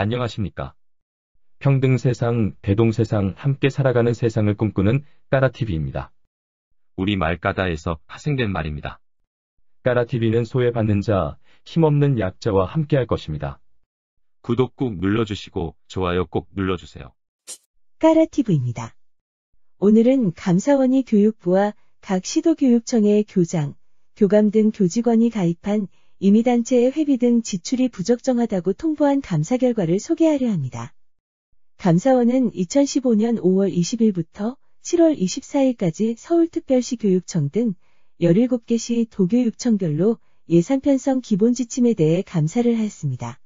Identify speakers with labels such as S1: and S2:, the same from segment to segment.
S1: 안녕하십니까. 평등 세상, 대동 세상, 함께 살아가는 세상을 꿈꾸는 까라TV입니다. 우리 말 까다에서 파생된 말입니다. 까라TV는 소외받는 자, 힘없는 약자와 함께할 것입니다. 구독 꾹 눌러주시고 좋아요 꼭 눌러주세요.
S2: 까라티브입니다. 오늘은 감사원이 교육부와 각 시도교육청의 교장, 교감 등 교직원이 가입한 임의단체의 회비 등 지출이 부적정하다고 통보한 감사 결과를 소개하려 합니다. 감사원은 2015년 5월 20일부터 7월 24일까지 서울특별시 교육청 등 17개 시 도교육청별로 예산 편성 기본 지침에 대해 감사를 하였습니다.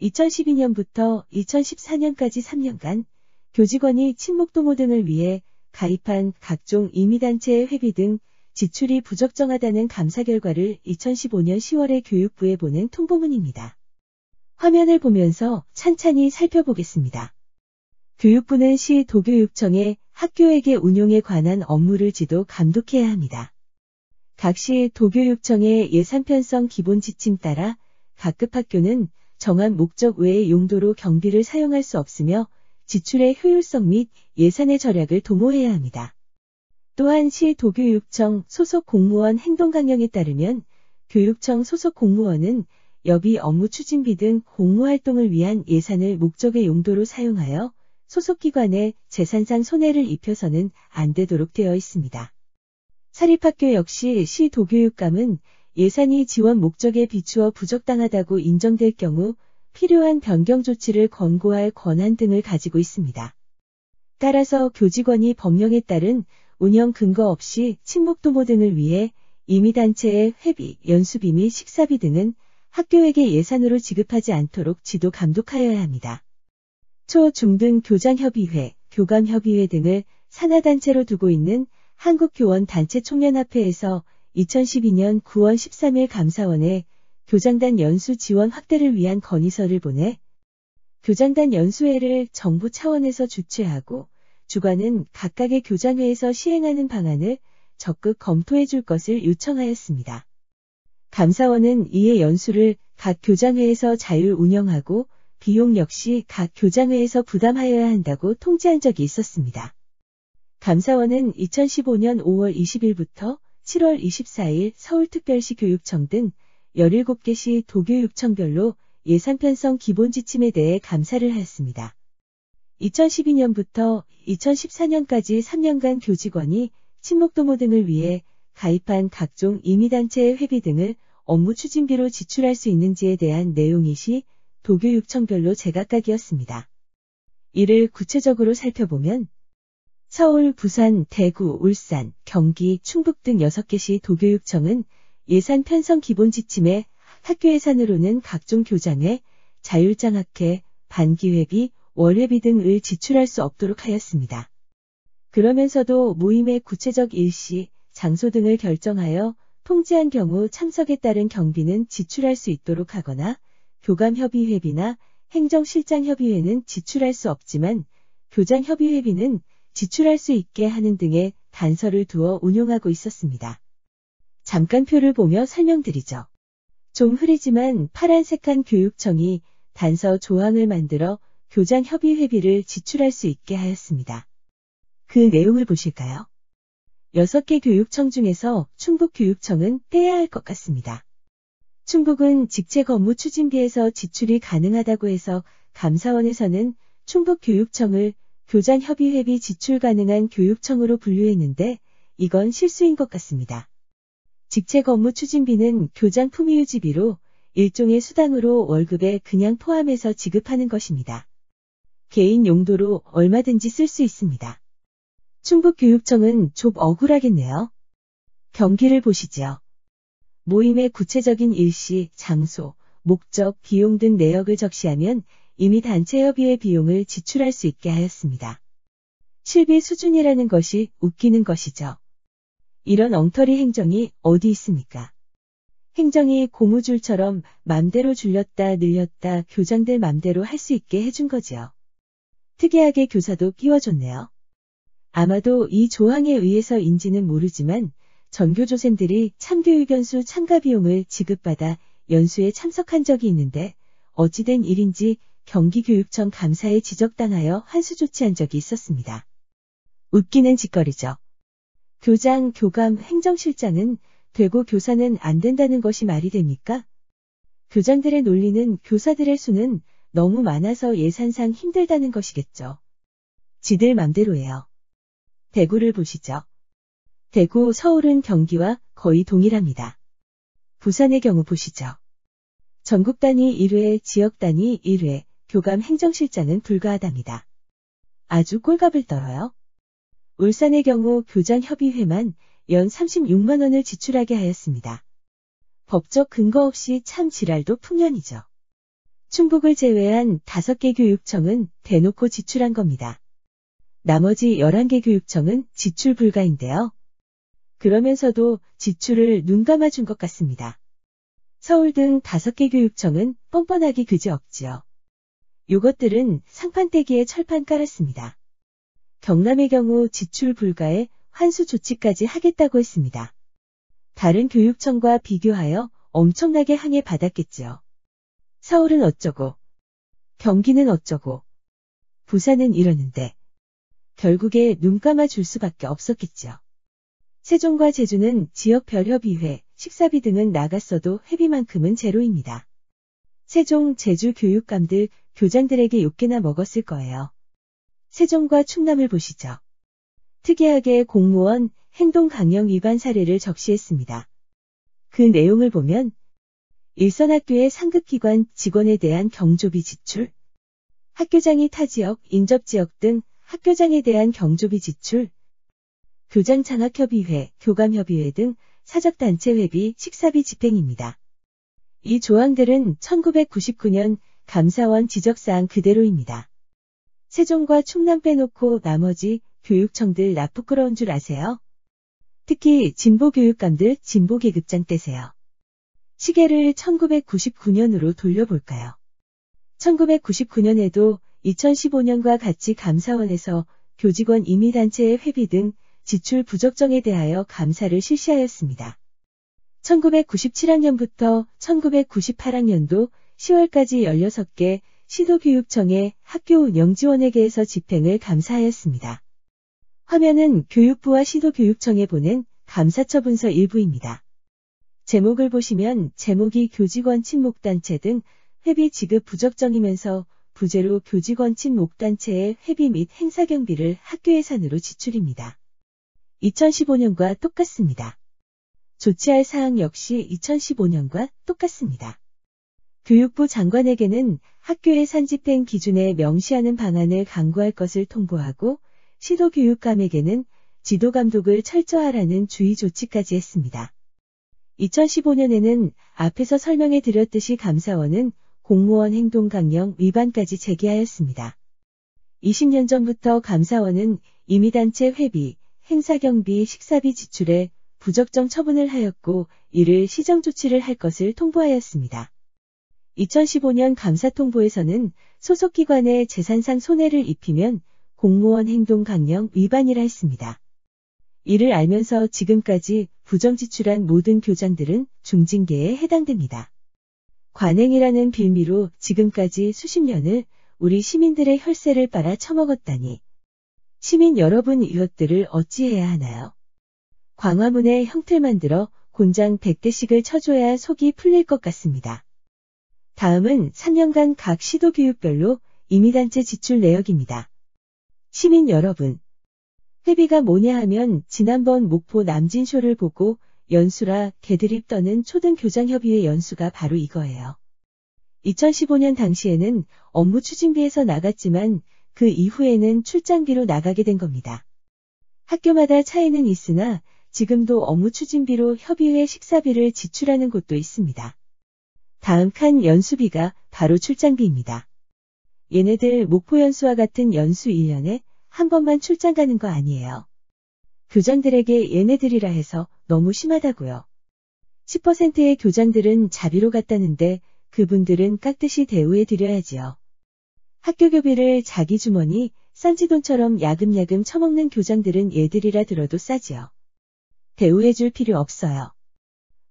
S2: 2012년부터 2014년까지 3년간 교직원이 친목도모 등을 위해 가입한 각종 임의단체의 회비 등 지출이 부적정하다는 감사 결과를 2015년 10월에 교육부에 보낸 통보문입니다. 화면을 보면서 찬찬히 살펴보겠습니다. 교육부는 시 도교육청에 학교에게 운용에 관한 업무를 지도 감독해야 합니다. 각 시 도교육청의 예산 편성 기본 지침 따라 각급 학교는 정한 목적 외의 용도로 경비를 사용할 수 없으며 지출의 효율성 및 예산의 절약을 도모해야 합니다. 또한 시 도교육청 소속 공무원 행동강령에 따르면 교육청 소속 공무원은 여비 업무 추진비 등 공무활동을 위한 예산을 목적의 용도로 사용하여 소속기관에 재산상 손해를 입혀서는 안 되도록 되어 있습니다. 사립학교 역시 시 도교육감은 예산이 지원 목적에 비추어 부적당하다고 인정될 경우 필요한 변경 조치를 권고할 권한 등을 가지고 있습니다. 따라서 교직원이 법령에 따른 운영 근거 없이 친목 도모 등을 위해 임의단체의 회비, 연수비 및 식사비 등은 학교에게 예산으로 지급하지 않도록 지도 감독하여야 합니다. 초, 중 등 교장협의회, 교감협의회 등을 산하단체로 두고 있는 한국교원단체총연합회에서 2012년 9월 13일 감사원에 교장단 연수 지원 확대를 위한 건의서를 보내 교장단 연수회를 정부 차원에서 주최하고 주관은 각각의 교장회에서 시행하는 방안을 적극 검토해 줄 것을 요청하였습니다. 감사원은 이에 연수를 각 교장회에서 자율 운영하고 비용 역시 각 교장회에서 부담하여야 한다고 통지한 적이 있었습니다. 감사원은 2015년 5월 20일부터 7월 24일 서울특별시 교육청 등 17개 시 도교육청별로 예산 편성 기본 지침에 대해 감사를 하였습니다. 2012년부터 2014년까지 3년간 교직원이 친목도모 등을 위해 가입한 각종 임의단체의 회비 등을 업무 추진비로 지출할 수 있는지에 대한 내용이 시 도교육청별로 제각각이었습니다. 이를 구체적으로 살펴보면 서울, 부산, 대구, 울산, 경기, 충북 등 6개 시 도교육청은 예산 편성 기본 지침에 학교 예산으로는 각종 교장회, 자율장학회, 반기회비, 월회비 등을 지출할 수 없도록 하였습니다. 그러면서도 모임의 구체적 일시, 장소 등을 결정하여 통지한 경우 참석에 따른 경비는 지출할 수 있도록 하거나 교감협의회비나 행정실장협의회는 지출할 수 없지만 교장협의회비는 지출할 수 있게 하는 등의 단서를 두어 운용하고 있었습니다. 잠깐 표를 보며 설명드리죠. 좀 흐리지만 파란색한 교육청이 단서 조항을 만들어 교장협의회비를 지출할 수 있게 하였습니다. 그 내용을 보실까요? 6개 교육청 중에서 충북교육청은 빼야 할 것 같습니다. 충북은 직책 업무 추진비에서 지출이 가능하다고 해서 감사원에서는 충북교육청을 교장협의회비 지출 가능한 교육청으로 분류했는데 이건 실수인 것 같습니다. 직책 업무 추진비는 교장 품위유지비로 일종의 수당으로 월급에 그냥 포함해서 지급하는 것입니다. 개인 용도로 얼마든지 쓸 수 있습니다. 충북교육청은 좀 억울하겠네요. 경기를 보시죠. 모임의 구체적인 일시, 장소, 목적, 비용 등 내역을 적시하면 이미 단체 협의회 비용을 지출할 수 있게 하였습니다. 실비 수준이라는 것이 웃기는 것이죠. 이런 엉터리 행정이 어디 있습니까? 행정이 고무줄처럼 맘대로 줄였다 늘렸다 교장들 맘대로 할 수 있게 해준 거지요. 특이하게 교사도 끼워줬네요. 아마도 이 조항에 의해서인지는 모르지만 전교조생들이 참교육연수 참가 비용을 지급받아 연수에 참석한 적이 있는데 어찌된 일인지 경기교육청 감사에 지적당하여 환수 조치한 적이 있었습니다. 웃기는 짓거리죠. 교장, 교감, 행정실장은 되고 교사는 안 된다는 것이 말이 됩니까? 교장들의 논리는 교사들의 수는 너무 많아서 예산상 힘들다는 것이겠죠. 지들 맘대로예요. 대구를 보시죠. 대구, 서울은 경기와 거의 동일합니다. 부산의 경우 보시죠. 전국 단위 1회, 지역 단위 1회, 교감 행정실장은 불가하답니다. 아주 꼴값을 떨어요. 울산의 경우 교장협의회만 연 36만 원을 지출하게 하였습니다. 법적 근거 없이 참 지랄도 풍년이죠. 충북을 제외한 5개 교육청은 대놓고 지출한 겁니다. 나머지 11개 교육청은 지출 불가인데요. 그러면서도 지출을 눈 감아 준 것 같습니다. 서울 등 5개 교육청은 뻔뻔하기 그지 없지요. 요것들은 상판떼기에 철판 깔았습니다. 경남의 경우 지출 불가에 환수 조치까지 하겠다고 했습니다. 다른 교육청과 비교하여 엄청나게 항해 받았겠지요. 서울은 어쩌고, 경기는 어쩌고, 부산은 이러는데, 결국에 눈 감아 줄 수밖에 없었겠죠. 세종과 제주는 지역별 협의회, 식사비 등은 나갔어도 회비만큼은 제로입니다. 세종, 제주 교육감들, 교장들에게 욕개나 먹었을 거예요. 세종과 충남을 보시죠. 특이하게 공무원 행동 강령 위반 사례를 적시했습니다. 그 내용을 보면 일선학교의 상급기관 직원에 대한 경조비 지출, 학교장이 타지역, 인접지역 등 학교장에 대한 경조비 지출, 교장 장학협의회, 교감협의회 등 사적단체 회비, 식사비 집행입니다. 이 조항들은 1999년 감사원 지적사항 그대로입니다. 세종과 충남 빼놓고 나머지 교육청들 나 부끄러운 줄 아세요? 특히 진보교육감들 진보계급장 떼세요. 시계를 1999년으로 돌려볼까요? 1999년에도 2015년과 같이 감사원에서 교직원 임의단체의 회비 등 지출 부적정에 대하여 감사를 실시하였습니다. 1997학년부터 1998학년도 10월까지 16개 시도교육청의 학교 운영 지원에게해서 집행을 감사하였습니다. 화면은 교육부와 시도교육청에 보낸 감사처분서 일부입니다. 제목을 보시면 제목이 교직원 친목단체 등 회비 지급 부적정이면서 부재로 교직원 친목단체의 회비 및 행사 경비를 학교 예산으로 지출입니다. 2015년과 똑같습니다. 조치할 사항 역시 2015년과 똑같습니다. 교육부 장관에게는 학교 예산 집행 기준에 명시하는 방안을 강구할 것을 통보하고 시도교육감에게는 지도 감독을 철저하라는 주의 조치까지 했습니다. 2015년에는 앞에서 설명해 드렸듯이 감사원은 공무원 행동 강령 위반까지 제기하였습니다. 20년 전부터 감사원은 임의단체 회비, 행사경비, 식사비 지출에 부적정 처분을 하였고 이를 시정 조치를 할 것을 통보하였습니다. 2015년 감사 통보에서는 소속 기관의 재산상 손해를 입히면 공무원 행동 강령 위반이라 했습니다. 이를 알면서 지금까지 부정지출한 모든 교장들은 중징계에 해당됩니다. 관행이라는 빌미로 지금까지 수십 년을 우리 시민들의 혈세를 빨아 처먹었다니. 시민 여러분 이것들을 어찌해야 하나요? 광화문에 형틀 만들어 곤장 100대씩을 쳐줘야 속이 풀릴 것 같습니다. 다음은 3년간 각 시도교육별로 임의단체 지출 내역입니다. 시민 여러분, 회비가 뭐냐 하면 지난번 목포 남진쇼를 보고 연수라 개드립 떠는 초등교장협의회 연수가 바로 이거예요. 2015년 당시에는 업무 추진비에서 나갔지만 그 이후에는 출장비로 나가게 된 겁니다. 학교마다 차이는 있으나 지금도 업무 추진비로 협의회 식사비를 지출하는 곳도 있습니다. 다음 칸 연수비가 바로 출장비입니다. 얘네들 목포 연수와 같은 연수 1년에 한 번만 출장 가는 거 아니에요. 교장들에게 얘네들이라 해서 너무 심하다고요. 10%의 교장들은 자비로 갔다는데 그분들은 깍듯이 대우해 드려야지요. 학교 교비를 자기 주머니 싼지돈처럼 야금야금 처먹는 교장들은 얘들이라 들어도 싸지요. 대우해 줄 필요 없어요.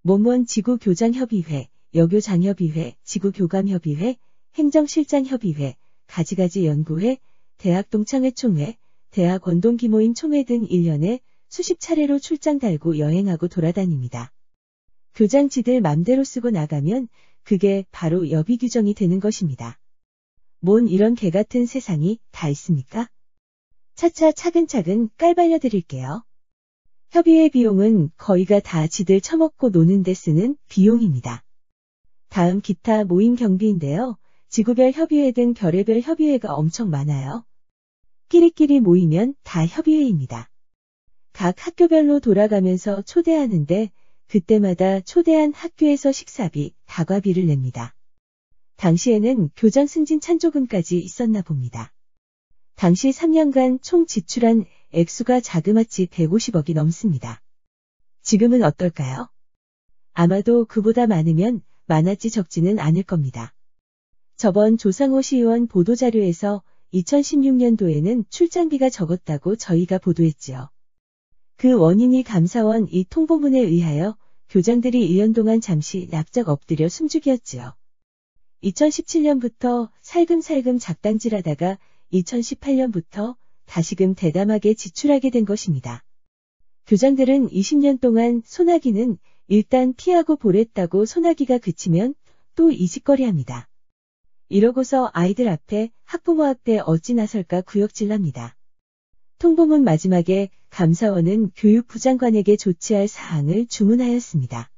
S2: 몸원 지구교장협의회 여교장협의회, 지구교감협의회, 행정실장협의회, 가지가지 연구회, 대학 동창회 총회, 대학 원동 기모임 총회 등 1년에 수십 차례로 출장 달고 여행하고 돌아다닙니다. 교장 지들 맘대로 쓰고 나가면 그게 바로 여비 규정이 되는 것입니다. 뭔 이런 개 같은 세상이 다 있습니까? 차차 차근차근 깔발려 드릴게요. 협의회 비용은 거의가 다 지들 처먹고 노는데 쓰는 비용입니다. 다음 기타 모임 경비인데요. 지구별 협의회 등 별의별 협의회가 엄청 많아요. 끼리끼리 모이면 다 협의회입니다. 각 학교별로 돌아가면서 초대하는데 그때마다 초대한 학교에서 식사비, 다과비를 냅니다. 당시에는 교장 승진 찬조금까지 있었나 봅니다. 당시 3년간 총 지출한 액수가 자그마치 150억이 넘습니다. 지금은 어떨까요? 아마도 그보다 많으면 많았지 적지는 않을 겁니다. 저번 조상호 시의원 보도자료에서 2016년도에는 출장비가 적었다고 저희가 보도했지요. 그 원인이 감사원 이 통보문에 의하여 교장들이 1년 동안 잠시 납작 엎드려 숨죽이었지요. 2017년부터 살금살금 작당질하다가 2018년부터 다시금 대담하게 지출하게 된 것입니다. 교장들은 20년 동안 소나기는 일단 피하고 보랬다고 소나기가 그치면 또 이짓거리 합니다. 이러고서 아이들 앞에 학부모 앞에 어찌 나설까 구역질납니다. 통보문 마지막에 감사원은 교육부 장관에게 조치할 사항을 주문하였습니다.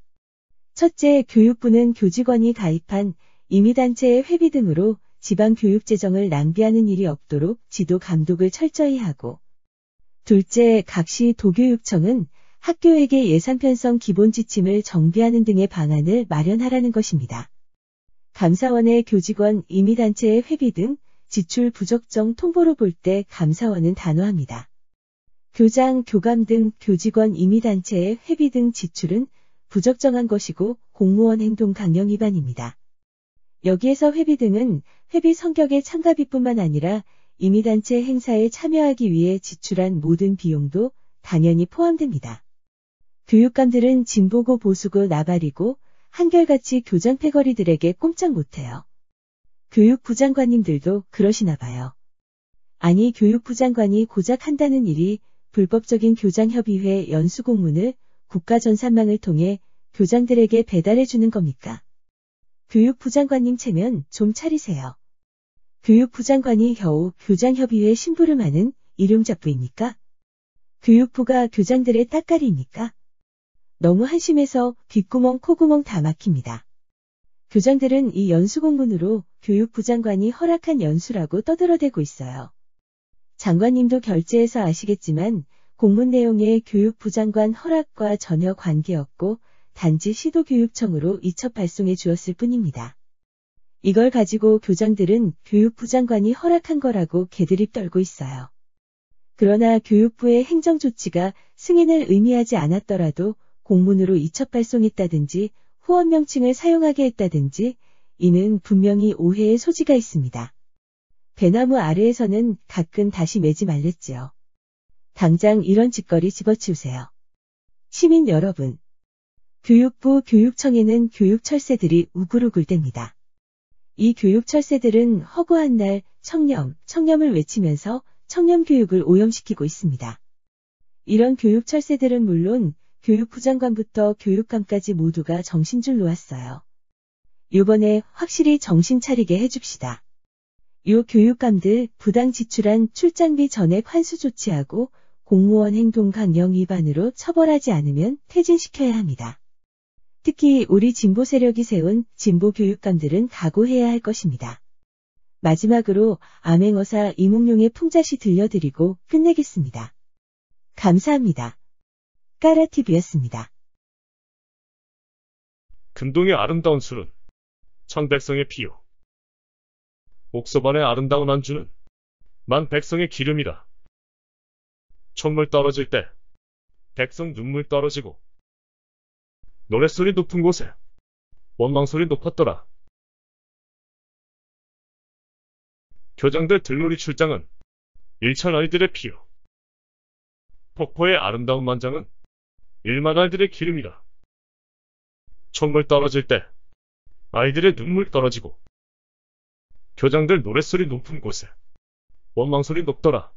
S2: 첫째, 교육부는 교직원이 가입한 임의단체의 회비 등으로 지방교육재정을 낭비하는 일이 없도록 지도 감독을 철저히 하고 둘째, 각시 도교육청은 학교에게 예산 편성 기본 지침을 정비하는 등의 방안을 마련하라는 것입니다. 감사원의 교직원 임의단체의 회비 등 지출 부적정 통보로 볼 때 감사원은 단호합니다. 교장, 교감 등 교직원 임의단체의 회비 등 지출은 부적정한 것이고 공무원 행동 강령 위반입니다. 여기에서 회비 등은 회비 성격의 참가비뿐만 아니라 임의단체 행사에 참여하기 위해 지출한 모든 비용도 당연히 포함됩니다. 교육감들은 진보고 보수고 나발이고 한결같이 교장 패거리들에게 꼼짝 못해요. 교육부 장관님들도 그러시나 봐요. 아니 교육부 장관이 고작 한다는 일이 불법적인 교장협의회 연수공문을 국가전산망을 통해 교장들에게 배달해 주는 겁니까? 교육부 장관님 체면 좀 차리세요. 교육부 장관이 겨우 교장협의회 심부름 하는 일용잡부입니까? 교육부가 교장들의 따까리입니까? 너무 한심해서 귓구멍 코구멍 다 막힙니다. 교장들은 이 연수공문으로 교육부 장관이 허락한 연수라고 떠들어대고 있어요. 장관님도 결제해서 아시겠지만 공문 내용에 교육부 장관 허락과 전혀 관계없고 단지 시도교육청으로 이첩 발송해 주었을 뿐입니다. 이걸 가지고 교장들은 교육부 장관이 허락한 거라고 개드립 떨고 있어요. 그러나 교육부의 행정조치가 승인을 의미하지 않았더라도 공문으로 이첩 발송했다든지 후원 명칭을 사용하게 했다든지 이는 분명히 오해의 소지가 있습니다. 배나무 아래에서는 가끔 다시 매지 말랬지요. 당장 이런 짓거리 집어치우세요. 시민 여러분. 교육부 교육청에는 교육 철새들이 우글우글댑니다. 이 교육 철새들은 허구한 날 청렴, 청렴을 외치면서 청렴 교육을 오염시키고 있습니다. 이런 교육 철새들은 물론 교육부 장관부터 교육감까지 모두가 정신줄 놓았어요. 요번에 확실히 정신 차리게 해줍시다. 요 교육감들 부당 지출한 출장비 전액 환수 조치하고 공무원 행동 강령 위반으로 처벌하지 않으면 퇴진시켜야 합니다. 특히 우리 진보 세력이 세운 진보 교육감들은 각오해야 할 것입니다. 마지막으로 암행어사 이몽룡의 풍자시 들려드리고 끝내겠습니다. 감사합니다. 까라TV였습니다.
S3: 금동의 아름다운 술은 천백성의 피요. 옥소반의 아름다운 안주는 만 백성의 기름이라. 촛물 떨어질 때 백성 눈물 떨어지고 노랫소리 높은 곳에 원망소리 높았더라. 교장들 들놀이 출장은 일천 아이들의 피요. 폭포의 아름다운 만장은 일만 아이들의 기름이라. 촛물 떨어질 때 아이들의 눈물 떨어지고 교장들 노랫소리 높은 곳에 원망소리 높더라.